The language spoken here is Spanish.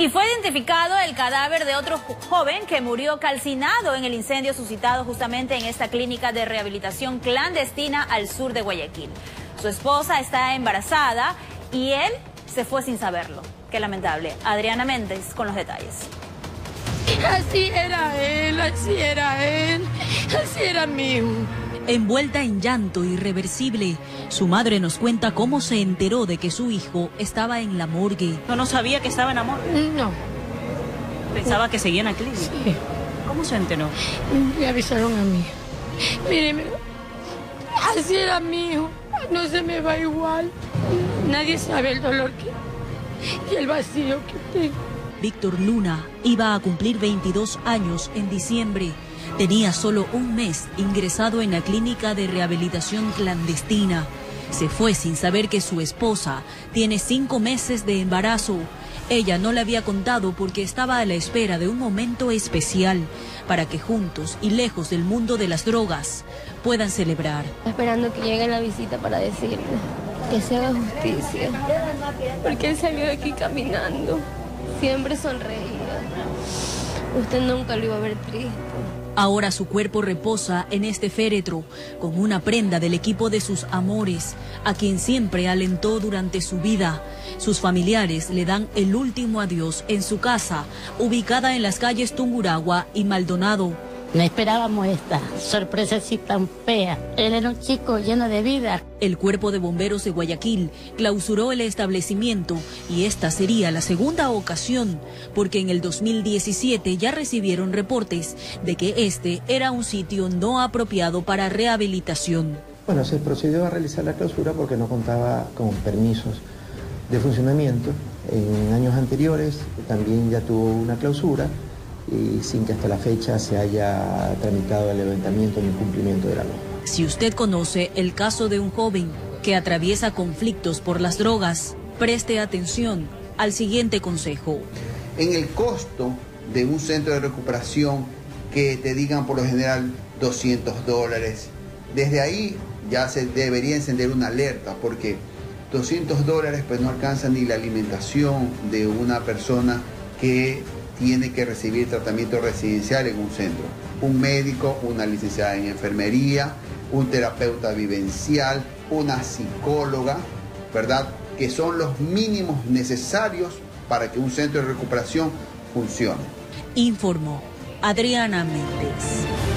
Y fue identificado el cadáver de otro joven que murió calcinado en el incendio suscitado justamente en esta clínica de rehabilitación clandestina al sur de Guayaquil. Su esposa está embarazada y él se fue sin saberlo. Qué lamentable. Adriana Méndez con los detalles. Así era él, así era él, así era mío. Envuelta en llanto irreversible, su madre nos cuenta cómo se enteró de que su hijo estaba en la morgue. No, no sabía que estaba en la morgue. No. Pensaba que seguía en la clínica. Sí. ¿Cómo se enteró? Me avisaron a mí. Mire, así era mío. No se me va igual. Nadie sabe el dolor que, y el vacío que tengo. Víctor Luna iba a cumplir 22 años en diciembre. Tenía solo un mes ingresado en la clínica de rehabilitación clandestina. Se fue sin saber que su esposa tiene cinco meses de embarazo. Ella no le había contado porque estaba a la espera de un momento especial para que juntos y lejos del mundo de las drogas puedan celebrar. Esperando que llegue la visita para decirle que se haga justicia. Porque él salió de aquí caminando. Siempre sonreía. Usted nunca lo iba a ver triste. Ahora su cuerpo reposa en este féretro con una prenda del equipo de sus amores, a quien siempre alentó durante su vida. Sus familiares le dan el último adiós en su casa, ubicada en las calles Tunguragua y Maldonado. No esperábamos esta sorpresa así tan fea. Él era un chico lleno de vida. El cuerpo de bomberos de Guayaquil clausuró el establecimiento y esta sería la segunda ocasión, porque en el 2017 ya recibieron reportes de que este era un sitio no apropiado para rehabilitación. Bueno, se procedió a realizar la clausura porque no contaba con permisos de funcionamiento. En años anteriores también ya tuvo una clausura y sin que hasta la fecha se haya tramitado el levantamiento ni cumplimiento de la ley. Si usted conoce el caso de un joven que atraviesa conflictos por las drogas, preste atención al siguiente consejo. En el costo de un centro de recuperación que te digan por lo general 200 dólares, desde ahí ya se debería encender una alerta porque 200 dólares pues no alcanzan ni la alimentación de una persona que tiene que recibir tratamiento residencial en un centro. Un médico, una licenciada en enfermería, un terapeuta vivencial, una psicóloga, ¿verdad? Que son los mínimos necesarios para que un centro de recuperación funcione. Informó Adriana Méndez.